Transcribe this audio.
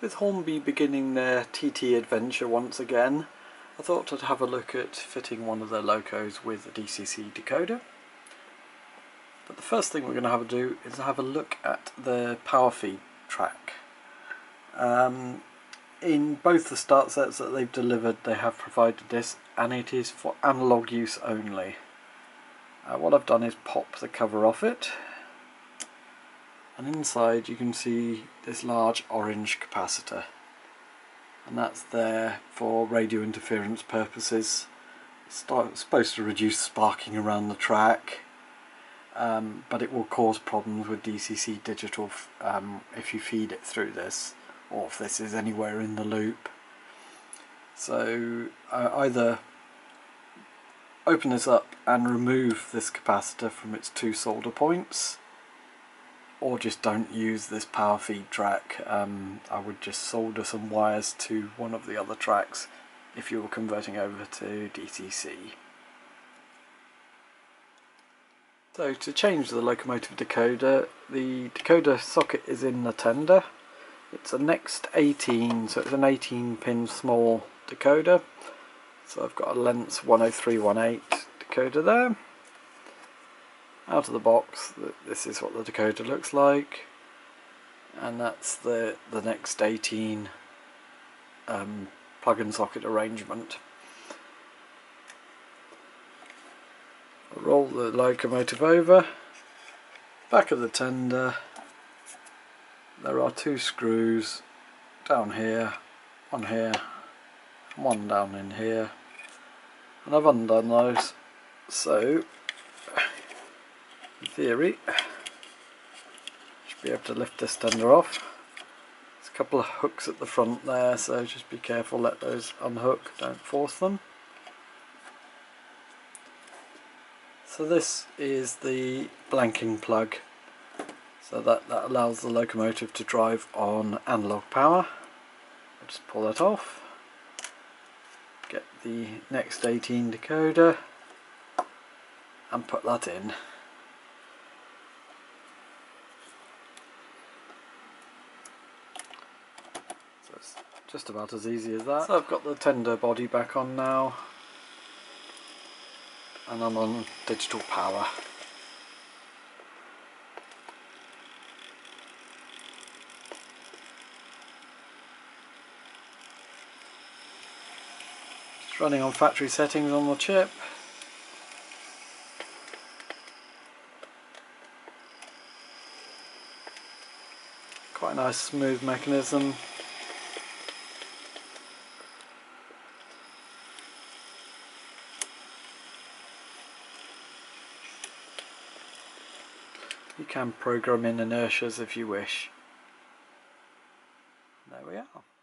With Hornby beginning their TT adventure once again, I thought I'd have a look at fitting one of their locos with a DCC decoder. But the first thing we're going to have to do is have a look at the power feed track. Um, in both the start sets that they've delivered they have provided this and it is for analog use only. Uh, what I've done is pop the cover off it and inside you can see this large orange capacitor. And that's there for radio interference purposes. It's supposed to reduce sparking around the track um, but it will cause problems with DCC digital um, if you feed it through this or if this is anywhere in the loop. So uh, either open this up and remove this capacitor from its two solder points or just don't use this power feed track. Um, I would just solder some wires to one of the other tracks if you were converting over to DCC. So to change the locomotive decoder, the decoder socket is in the tender. It's a Next 18, so it's an 18 pin small decoder. So I've got a Lenz 10318 decoder there out of the box this is what the decoder looks like. And that's the the next 18 um, plug-in socket arrangement. Roll the locomotive over. Back of the tender. There are two screws down here one here one down in here. And I've undone those. So in theory. Should be able to lift this tender off. There's a couple of hooks at the front there so just be careful let those unhook don't force them. So this is the blanking plug. So that, that allows the locomotive to drive on analog power. I'll just pull that off. Get the next 18 decoder and put that in just about as easy as that. So I've got the tender body back on now and I'm on digital power. Just running on factory settings on the chip. Quite a nice smooth mechanism. You can program in inertias if you wish. There we are.